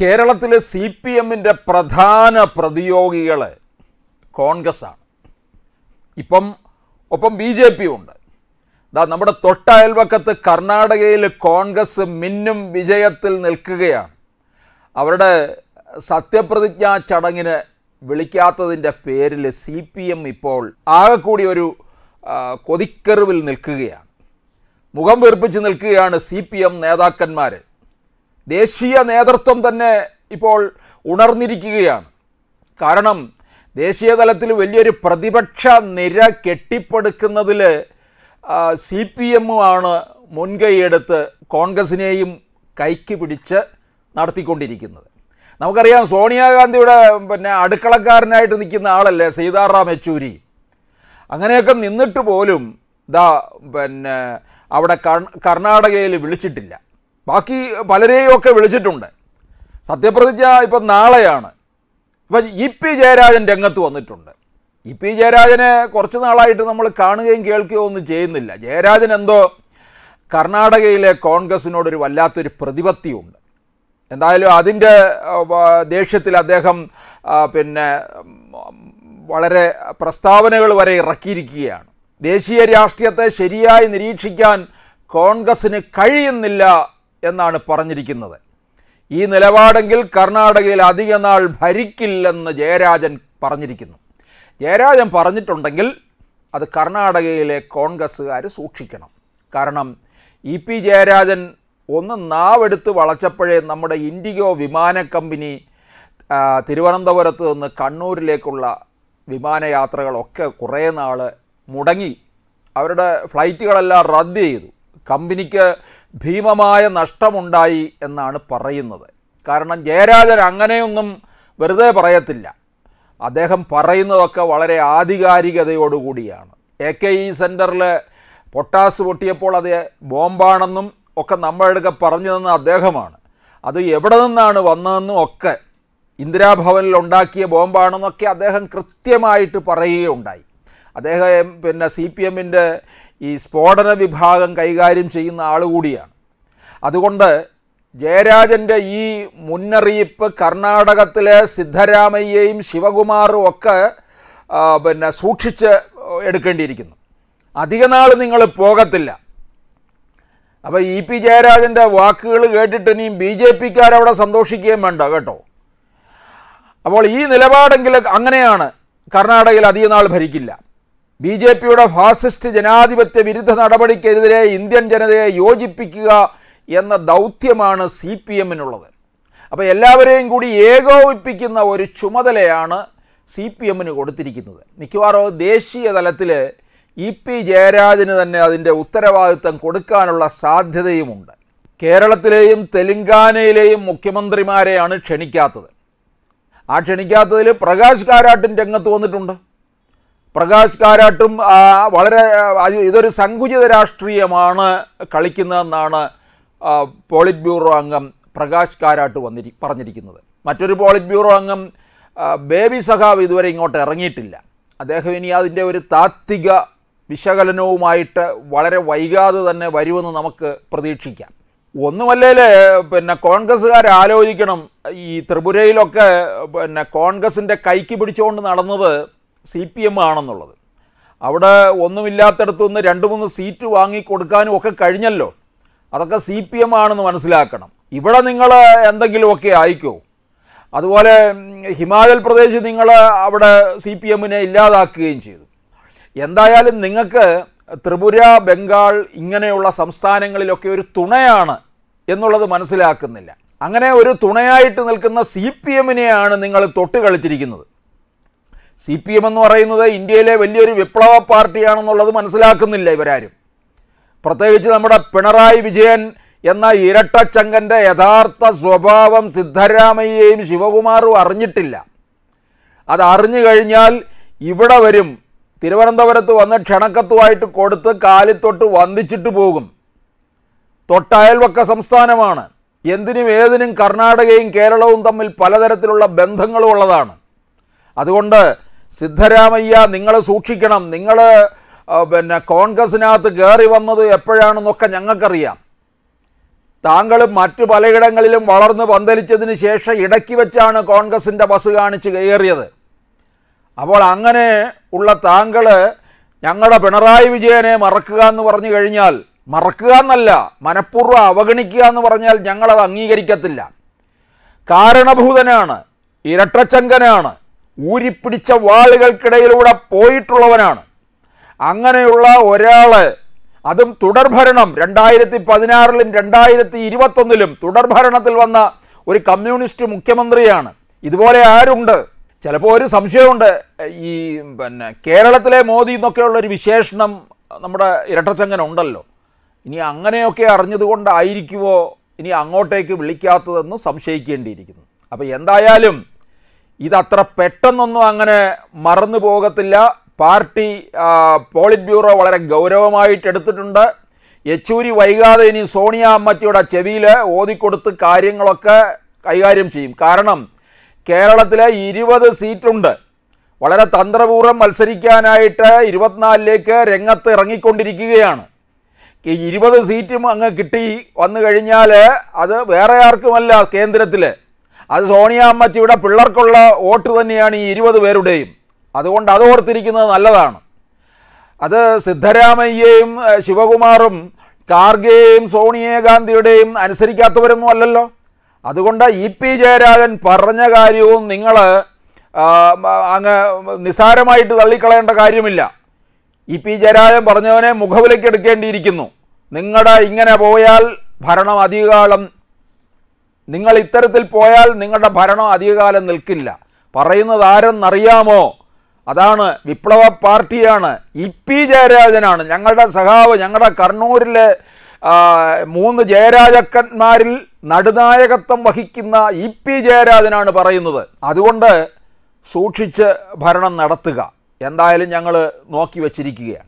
കേരളത്തിലെ C P എമ്മിന്റെ പ്രധാന പ്രതിയോഗികൾ കോൺഗ്രസ്സാണ്. ഇപ്പം ഒപ്പം ബി ജെ പി ഉണ്ട് ദാ നമ്മുടെ തൊട്ടയൽവക്കത്ത് കർണാടകയിൽ കോൺഗ്രസ് മിന്നും വിജയത്തിൽ നിൽക്കുകയാണ്. അവരുടെ സത്യപ്രതിജ്ഞാ ചടങ്ങിന് വിളിക്കാത്തതിന്റെ പേരിൽ സി പി എം ഇപ്പോൾ ആകെ കൂടി ഒരു കൊതിക്കെറിവിൽ നിൽക്കുകയാണ്. മുഖം വീർപ്പിച്ച് നിൽക്കുകയാണ് സി പി എം നേതാക്കന്മാർ ദേശീയ നേതൃത്വം തന്നെ ഇപ്പോൾ ഉണർന്നിരിക്കുകയാണ്. കാരണം ദേശീയ തലത്തിൽ വലിയൊരു പ്രതിപക്ഷ നിര കെട്ടിപ്പടുക്കുന്നതിൽ സി പി എമ്മുമാണ് മുൻകൈയെടുത്ത് കോൺഗ്രസിനെയും കൈക്ക് പിടിച്ച് നടത്തിക്കൊണ്ടിരിക്കുന്നത്. നമുക്കറിയാം സോണിയാഗാന്ധിയുടെ പിന്നെ അടുക്കളക്കാരനായിട്ട് നിൽക്കുന്ന ആളല്ലേ സീതാറാം യെച്ചൂരി. അങ്ങനെയൊക്കെ നിന്നിട്ട് പോലും ദാ പിന്നെ അവിടെ കർ- കർണാടകയിൽ വിളിച്ചിട്ടില്ല. ബാക്കി പലരെയും ഒക്കെ വിളിച്ചിട്ടുണ്ട്. സത്യപ്രതിജ്ഞ ഇപ്പം നാളെയാണ്. ഇപ്പം ഇ പി ജയരാജൻ രംഗത്ത് വന്നിട്ടുണ്ട്. ഇ പി ജയരാജനെ കുറച്ച് നാളായിട്ട് നമ്മൾ കാണുകയും കേൾക്കുകയോ ഒന്നും ചെയ്യുന്നില്ല. ജയരാജൻ എന്തോ കർണാടകയിലെ കോൺഗ്രസിനോടൊരു വല്ലാത്തൊരു പ്രതിപത്തിയുണ്ട്. എന്തായാലും അതിന്റെ ദേഷ്യത്തിൽ അദ്ദേഹം പിന്നെ വളരെ പ്രസ്താവനകൾ വരെ ഇറക്കിയിരിക്കുകയാണ്. ദേശീയ രാഷ്ട്രീയത്തെ ശരിയായി നിരീക്ഷിക്കാൻ കോൺഗ്രസ്സിന് കഴിയുന്നില്ല എന്നാണ് പറഞ്ഞിരിക്കുന്നത്. ഈ നിലപാടെങ്കിൽ കർണാടകയിൽ അധിക നാൾ ഭരിക്കില്ലെന്ന് ജയരാജൻ പറഞ്ഞിരിക്കുന്നു. ജയരാജൻ പറഞ്ഞിട്ടുണ്ടെങ്കിൽ അത് കർണാടകയിലെ കോൺഗ്രസ്സുകാർ സൂക്ഷിക്കണം. കാരണം ഇ പി ജയരാജൻ ഒന്ന് നാവെടുത്ത് വളച്ചപ്പോഴേ നമ്മുടെ ഇൻഡിഗോ വിമാന കമ്പനി തിരുവനന്തപുരത്ത് നിന്ന് കണ്ണൂരിലേക്കുള്ള വിമാനയാത്രകളൊക്കെ കുറേ നാൾ മുടങ്ങി. അവരുടെ ഫ്ലൈറ്റുകളെല്ലാം റദ്ദ് ചെയ്തു. കമ്പനിക്ക് ഭീമമായ നഷ്ടമുണ്ടായി എന്നാണ് പറയുന്നത്. കാരണം ജയരാജൻ അങ്ങനെയൊന്നും വെറുതെ പറയത്തില്ല. അദ്ദേഹം പറയുന്നതൊക്കെ വളരെ ആധികാരികതയോടുകൂടിയാണ്. എ കെ ഇ സെന്ററിൽ പൊട്ടാസ് പൊട്ടിയപ്പോൾ അത് ബോംബാണെന്നും ഒക്കെ നമ്മളെടുക്കെ പറഞ്ഞു തന്ന അദ്ദേഹമാണ്. അത് എവിടെ നിന്നാണ് വന്നതെന്നും ഒക്കെ ഇന്ദിരാഭവനിൽ ഉണ്ടാക്കിയ ബോംബാണെന്നൊക്കെ അദ്ദേഹം കൃത്യമായിട്ട് പറയുകയുണ്ടായി. അദ്ദേഹം പിന്നെ സി പി എമ്മിന്റെ ഈ സ്ഫോടന വിഭാഗം കൈകാര്യം ചെയ്യുന്ന ആളുകൂടിയാണ് അതുകൊണ്ട് ജയരാജന്റെ ഈ മുന്നറിയിപ്പ് കർണാടകത്തിലെ സിദ്ധരാമയ്യയും ശിവകുമാറും ഒക്കെ പിന്നെ സൂക്ഷിച്ച് എടുക്കേണ്ടിയിരിക്കുന്നു. അധിക നാൾ നിങ്ങൾ പോകത്തില്ല. അപ്പോൾ ഇ പി ജയരാജന്റെ വാക്കുകൾ കേട്ടിട്ട് ഇനിയും ബി ജെ പിക്കാരവിടെ സന്തോഷിക്കുകയും വേണ്ട കേട്ടോ. അപ്പോൾ ഈ നിലപാടെങ്കിൽ അങ്ങനെയാണ് കർണാടകയിൽ അധിക നാൾ ഭരിക്കില്ല. ബി ജെ പിയുടെ ഫാസിസ്റ്റ് ജനാധിപത്യ വിരുദ്ധ നടപടിക്കെതിരെ ഇന്ത്യൻ ജനതയെ യോജിപ്പിക്കുക എന്ന ദൗത്യമാണ് സി പി എമ്മിനുള്ളത്. അപ്പോൾ എല്ലാവരെയും കൂടി ഏകോപിപ്പിക്കുന്ന ഒരു ചുമതലയാണ് സി പി എമ്മിന് കൊടുത്തിരിക്കുന്നത്. മിക്കവാറും ദേശീയ തലത്തിൽ ഇ പി ജയരാജന് തന്നെ അതിന്റെ ഉത്തരവാദിത്തം കൊടുക്കാനുള്ള സാധ്യതയുമുണ്ട്. കേരളത്തിലെയും തെലങ്കാനയിലെയും മുഖ്യമന്ത്രിമാരെയാണ് ക്ഷണിക്കാത്തത്. ആ ക്ഷണിക്കാത്തതിൽ പ്രകാശ് കാരാട്ടും രംഗത്ത് വന്നിട്ടുണ്ട്. പ്രകാശ് കാരാട്ടും വളരെ ഇതൊരു സങ്കുചിത രാഷ്ട്രീയമാണ് കളിക്കുന്നതെന്നാണ് പോളിറ്റ് ബ്യൂറോ അംഗം പ്രകാശ് കാരാട്ട് വന്നിരി പറഞ്ഞിരിക്കുന്നത്. മറ്റൊരു പോളിറ്റ് ബ്യൂറോ അംഗം ബേബി സഖാവ് ഇതുവരെ ഇങ്ങോട്ട് ഇറങ്ങിയിട്ടില്ല. അദ്ദേഹം ഇനി അതിന്റെ ഒരു താത്വിക വിശകലനവുമായിട്ട് വളരെ വൈകാതെ തന്നെ വരുമെന്ന് നമുക്ക് പ്രതീക്ഷിക്കാം. ഒന്നുമല്ലേ പിന്നെ കോൺഗ്രസ്സുകാർ ആലോചിക്കണം ഈ ത്രിപുരയിലൊക്കെ പിന്നെ കോൺഗ്രസിന്റെ കൈക്ക് പിടിച്ചുകൊണ്ട് നടന്നത് സി പി എം ആണെന്നുള്ളത്. അവിടെ ഒന്നുമില്ലാത്തടത്തു നിന്ന് രണ്ട് മൂന്ന് സീറ്റ് വാങ്ങിക്കൊടുക്കാനും ഒക്കെ കഴിഞ്ഞല്ലോ. അതൊക്കെ സി പി എം ആണെന്ന് മനസ്സിലാക്കണം. ഇവിടെ നിങ്ങൾ എന്തെങ്കിലുമൊക്കെ ആയിക്കോ. അതുപോലെ ഹിമാചൽ പ്രദേശ് നിങ്ങൾ അവിടെ സി പി എമ്മിനെ ഇല്ലാതാക്കുകയും ചെയ്തു. എന്തായാലും നിങ്ങൾക്ക് ത്രിപുര ബംഗാൾ ഇങ്ങനെയുള്ള സംസ്ഥാനങ്ങളിലൊക്കെ ഒരു തുണയാണ് എന്നുള്ളത് മനസ്സിലാക്കുന്നില്ല. അങ്ങനെ ഒരു തുണയായിട്ട് നിൽക്കുന്ന സി പി എമ്മിനെയാണ് നിങ്ങൾ തൊട്ട് കളിച്ചിരിക്കുന്നത്. സി പി എം എന്ന് പറയുന്നത് ഇന്ത്യയിലെ വലിയൊരു വിപ്ലവ പാർട്ടിയാണെന്നുള്ളത് മനസ്സിലാക്കുന്നില്ല ഇവരാരും. പ്രത്യേകിച്ച് നമ്മുടെ പിണറായി വിജയൻ എന്ന ഇരട്ടച്ചങ്കന്റെ യഥാർത്ഥ സ്വഭാവം സിദ്ധരാമയ്യയും ശിവകുമാറും അറിഞ്ഞിട്ടില്ല. അത് അറിഞ്ഞു കഴിഞ്ഞാൽ ഇവിടെ വരും. തിരുവനന്തപുരത്ത് വന്ന് ക്ഷണക്കത്തുമായിട്ട് കൊടുത്ത് കാലിത്തൊട്ട് വന്ദിച്ചിട്ട് പോകും. തൊട്ടയൽവക്ക സംസ്ഥാനമാണ്. എന്തിനും ഏതിനും കർണാടകയും കേരളവും തമ്മിൽ പലതരത്തിലുള്ള ബന്ധങ്ങളും ഉള്ളതാണ്. അതുകൊണ്ട് സിദ്ധരാമയ്യ നിങ്ങൾ സൂക്ഷിക്കണം. നിങ്ങൾ പിന്നെ കോൺഗ്രസിനകത്ത് കയറി വന്നത് എപ്പോഴാണെന്നൊക്കെ ഞങ്ങൾക്കറിയാം. താങ്കൾ മറ്റു പലയിടങ്ങളിലും വളർന്ന് പന്തലിച്ചതിന് ശേഷം ഇടയ്ക്ക് വെച്ചാണ് കോൺഗ്രസിന്റെ ബസ് കാണിച്ച് കയറിയത്. അപ്പോൾ അങ്ങനെ ഉള്ള താങ്കൾ ഞങ്ങളുടെ പിണറായി വിജയനെ മറക്കുക എന്ന് പറഞ്ഞു കഴിഞ്ഞാൽ മറക്കുക എന്നല്ല മനഃപൂർവം അവഗണിക്കുക എന്ന് പറഞ്ഞാൽ ഞങ്ങളത് അംഗീകരിക്കത്തില്ല. കാരണഭൂതനാണ് ഇരട്ടച്ചങ്കനാണ്. ഊരിപ്പിടിച്ച വാളുകൾക്കിടയിലൂടെ പോയിട്ടുള്ളവനാണ്. അങ്ങനെയുള്ള ഒരാൾ അതും തുടർഭരണം രണ്ടായിരത്തി പതിനാറിലും രണ്ടായിരത്തി ഇരുപത്തൊന്നിലും തുടർഭരണത്തിൽ വന്ന ഒരു കമ്മ്യൂണിസ്റ്റ് മുഖ്യമന്ത്രിയാണ്. ഇതുപോലെ ആരുണ്ട്? ചിലപ്പോൾ ഒരു സംശയമുണ്ട്. ഈ പിന്നെ കേരളത്തിലെ മോദി എന്നൊക്കെയുള്ള ഒരു വിശേഷണം നമ്മുടെ ഇരട്ടച്ചങ്ങൻ ഉണ്ടല്ലോ. ഇനി അങ്ങനെയൊക്കെ അറിഞ്ഞതുകൊണ്ടായിരിക്കുമോ ഇനി അങ്ങോട്ടേക്ക് വിളിക്കാത്തതെന്ന് സംശയിക്കേണ്ടിയിരിക്കുന്നു. അപ്പോൾ എന്തായാലും ഇതത്ര പെട്ടെന്നൊന്നും അങ്ങനെ മറന്നു പോകത്തില്ല. പാർട്ടി പോളിറ്റ് ബ്യൂറോ വളരെ ഗൗരവമായിട്ട് എടുത്തിട്ടുണ്ട് യെച്ചൂരി വൈകാതെ ഇനി സോണിയ അമ്മച്ചിയുടെ ചെവിയിൽ ഓതിക്കൊടുത്ത് കാര്യങ്ങളൊക്കെ കൈകാര്യം ചെയ്യും. കാരണം കേരളത്തിലെ ഇരുപത് സീറ്റുണ്ട്. വളരെ തന്ത്രപൂർവം മത്സരിക്കാനായിട്ട് ഇരുപത്തിനാലിലേക്ക് രംഗത്ത് ഇറങ്ങിക്കൊണ്ടിരിക്കുകയാണ്. ഇരുപത് സീറ്റും അങ്ങ് കിട്ടി വന്നു കഴിഞ്ഞാൽ അത് വേറെ ആർക്കുമല്ല കേന്ദ്രത്തിൽ അത് സോണിയ അമ്മച്ചിയുടെ പിള്ളേർക്കുള്ള വോട്ട് തന്നെയാണ് ഈ ഇരുപത് പേരുടെയും. അതുകൊണ്ട് അത് ഓർത്തിരിക്കുന്നത് നല്ലതാണ്. അത് സിദ്ധരാമയ്യയും ശിവകുമാറും കാർഗെയും സോണിയാഗാന്ധിയുടെയും അനുസരിക്കാത്തവരൊന്നും അല്ലല്ലോ. അതുകൊണ്ട് ഇ പി ജയരാജൻ പറഞ്ഞ കാര്യവും നിങ്ങൾ അങ്ങ് നിസ്സാരമായിട്ട് തള്ളിക്കളയേണ്ട കാര്യമില്ല. ഇ പി ജയരാജൻ പറഞ്ഞവനെ മുഖവിലേക്ക് എടുക്കേണ്ടിയിരിക്കുന്നു. നിങ്ങളുടെ ഇങ്ങനെ പോയാൽ ഭരണം അധികകാലം നിങ്ങൾ ഇത്തരത്തിൽ പോയാൽ നിങ്ങളുടെ ഭരണം അധികകാലം നിൽക്കില്ല. പറയുന്നത് ആരെന്നറിയാമോ? അതാണ് വിപ്ലവ പാർട്ടിയാണ്. ഇ പി ജയരാജനാണ്. ഞങ്ങളുടെ സഖാവ് ഞങ്ങളുടെ കണ്ണൂരിലെ മൂന്ന് ജയരാജക്കന്മാരിൽ നടുനായകത്വം വഹിക്കുന്ന ഇ പി ജയരാജനാണ് പറയുന്നത്. അതുകൊണ്ട് സൂക്ഷിച്ച് ഭരണം നടത്തുക. എന്തായാലും ഞങ്ങൾ നോക്കി വച്ചിരിക്കുകയാണ്.